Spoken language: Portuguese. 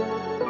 Música